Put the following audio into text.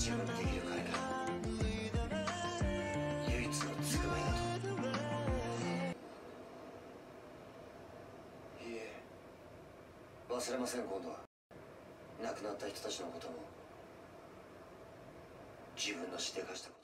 自分のできる彼が唯一のつくばいだといいえ忘れません今度は亡くなった人たちのことも自分のしでかしたこと